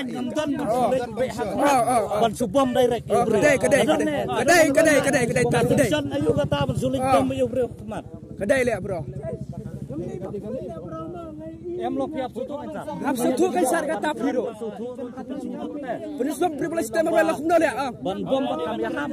ngany ngam ton sulit be hak Oh, oh, oh. ban direct Oh, kedai, kedai, kedai. Kedai, kedai, kedai, kedai, tak, kedai. Production ayu kata ban sulit Oh. tom ayu bro kemat Kedai lihat bro. em lo piap sutu kan sa Hap sutu kan sar kata Firo. Penisbab privilege sistem apa lah kumno lihat. Ah. ban bom kan kami ham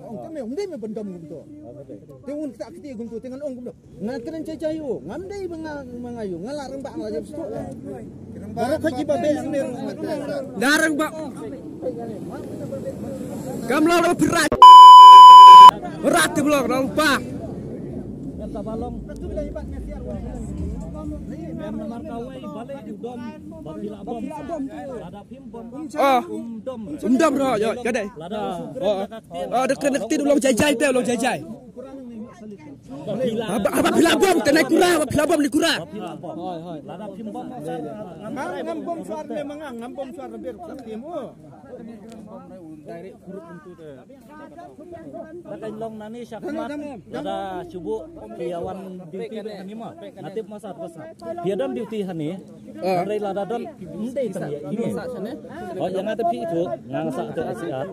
Oh, kan kan Baru jiba be yang bak. Kata balong Em memang kawai balik di dom Babila bom Ada pim bom Oh. Yo kedai. Lada Oh, oh dekat dekat jajai lo jajai. Apa apa bila bom? Kena kurang, apa bila bom ni kurang. Babila bom. Lada pim bom Ngam ngam bom suar memang ngam bom suar. Pakai long nani syakmat ada cubu kiawan duty hani mah natip masa terus dia don duty hani Hari lada don ndai tang ya ini oh yang ada pi itu ngang sa te asiat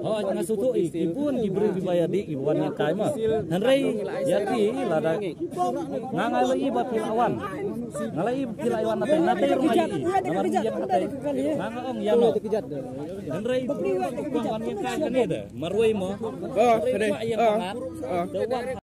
oh yang sutu ibun diberi dibayar di ibuan yang kai mah Hari ya ti lada ngang ala i bat ngalai pilawan nate nate rumah i nomor dia nate ngang ong yano. Henry bukan wanita kan ini dah, marwai mo. Oh, kedai. Yang Oh. Oh.